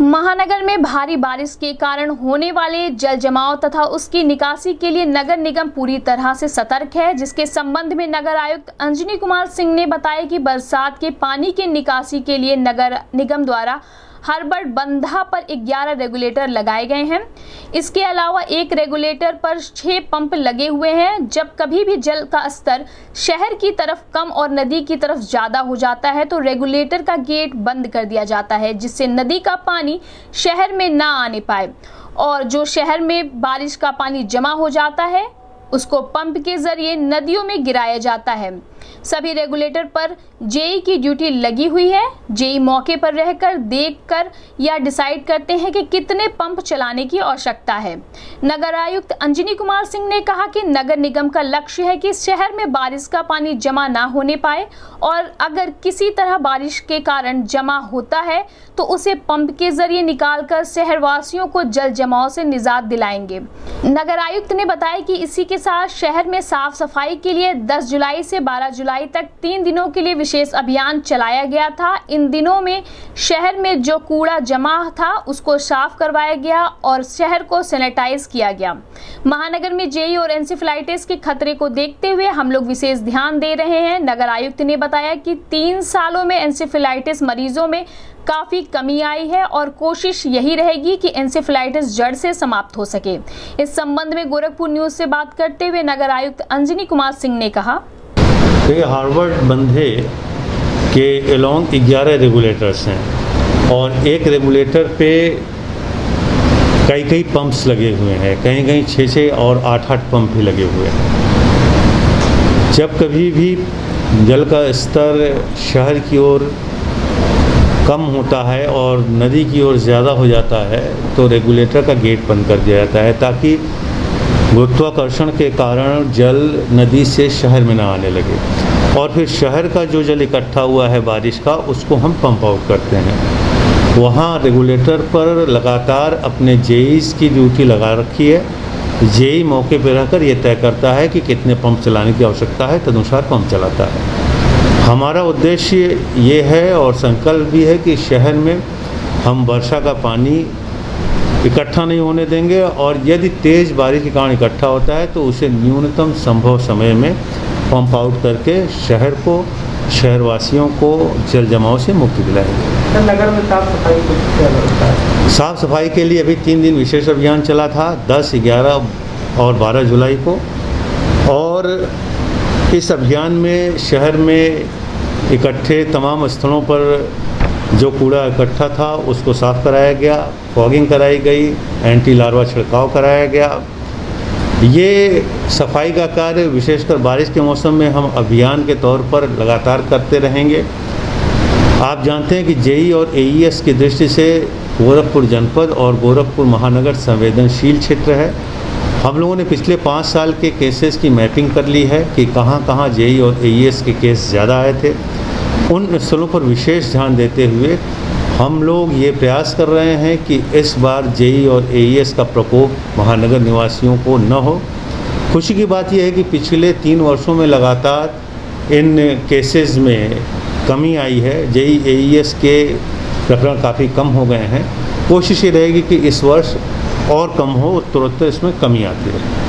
महानगर में भारी बारिश के कारण होने वाले जल जमाव तथा उसकी निकासी के लिए नगर निगम पूरी तरह से सतर्क है, जिसके संबंध में नगर आयुक्त अंजनी कुमार सिंह ने बताया कि बरसात के पानी के निकासी के लिए नगर निगम द्वारा हरबर्ट बंधा पर 11 रेगुलेटर लगाए गए हैं। इसके अलावा एक रेगुलेटर पर छह पंप लगे हुए हैं। जब कभी भी जल का स्तर शहर की तरफ़ कम और नदी की तरफ़ ज़्यादा हो जाता है तो रेगुलेटर का गेट बंद कर दिया जाता है, जिससे नदी का पानी शहर में ना आने पाए। और जो शहर में बारिश का पानी जमा हो जाता है, उसको पंप के ज़रिए नदियों में गिराया जाता है। सभी रेगुलेटर पर जेई की ड्यूटी लगी हुई है। जेई मौके पर रहकर, देखकर या डिसाइड करते हैं कि कितने पंप चलाने की आवश्यकता है। नगर आयुक्त अंजनी कुमार सिंह ने कहा कि नगर निगम का लक्ष्य है कि शहर में बारिश का पानी जमा ना होने पाए और अगर किसी तरह बारिश के कारण जमा होता है तो उसे पंप के ज़रिए निकाल निकालकर शहरवासियों को जल जमाव से निजात दिलाएँगे। नगर आयुक्त ने बताया कि इसी के साथ शहर में साफ़ सफ़ाई के लिए 10 जुलाई से 12 जुलाई तक तीन दिनों के लिए विशेष अभियान चलाया गया था। इन दिनों में शहर में जो कूड़ा जमा था, उसको साफ़ करवाया गया और शहर को सैनिटाइज किया गया। महानगर में जेई और एंसिफलाइटिस के खतरे को देखते हुए हम लोग विशेष ध्यान दे रहे हैं। नगर आयुक्त ने बताया कि तीन सालों में एंसिफलाइटिस मरीजों में काफ़ी कमी आई है और कोशिश यही रहेगी कि एंसेफलाइटिस जड़ से समाप्त हो सके। इस संबंध में गोरखपुर न्यूज़ से बात करते हुए नगर आयुक्त अंजनी कुमार सिंह ने कहा ये हार्वर्ड बंधे के एलोंग 11 रेगुलेटर्स हैं और एक रेगुलेटर पे कई कई पंप्स लगे हुए हैं। कहीं कहीं छः छः और आठ आठ पंप भी लगे हुए हैं। जब कभी भी जल का स्तर शहर की ओर कम होता है और नदी की ओर ज़्यादा हो जाता है तो रेगुलेटर का गेट बंद कर दिया जाता है ताकि गुरुत्वाकर्षण के कारण जल नदी से शहर में ना आने लगे। और फिर शहर का जो जल इकट्ठा हुआ है बारिश का, उसको हम पंप आउट करते हैं। वहाँ रेगुलेटर पर लगातार अपने जेईस की ड्यूटी लगा रखी है। जेई मौके पर रहकर यह तय करता है कि कितने पंप चलाने की आवश्यकता है, तदनुसार पंप चलाता है। हमारा उद्देश्य ये है और संकल्प भी है कि शहर में हम वर्षा का पानी इकट्ठा नहीं होने देंगे और यदि तेज़ बारिश के कारण इकट्ठा होता है तो उसे न्यूनतम संभव समय में पंप आउट करके शहर को शहरवासियों को जल जमाव से मुक्ति दिलाएँगे। नगर में साफ़ सफ़ाई है? साफ़ सफ़ाई के लिए अभी तीन दिन विशेष अभियान चला था 10, 11 और 12 जुलाई को। और इस अभियान में शहर में इकट्ठे तमाम स्थलों पर जो कूड़ा इकट्ठा था उसको साफ़ कराया गया फॉगिंग कराई गई एंटी लार्वा छिड़काव कराया गया। ये सफ़ाई का कार्य विशेषकर बारिश के मौसम में हम अभियान के तौर पर लगातार करते रहेंगे। आप जानते हैं कि जेई और एईएस की दृष्टि से गोरखपुर जनपद और गोरखपुर महानगर संवेदनशील क्षेत्र है। हम लोगों ने पिछले पाँच साल के केसेस की मैपिंग कर ली है कि कहाँ कहाँ जेई और एईएस के केस ज़्यादा आए थे। उन स्थलों पर विशेष ध्यान देते हुए हम लोग ये प्रयास कर रहे हैं कि इस बार जेई और एईएस का प्रकोप महानगर निवासियों को न हो। खुशी की बात यह है कि पिछले तीन वर्षों में लगातार इन केसेस में कमी आई है। जेई एईएस के प्रकरण काफ़ी कम हो गए हैं। कोशिश ये रहेगी कि इस वर्ष और कम हो उत्तरोत्तर इसमें कमी आती रहे।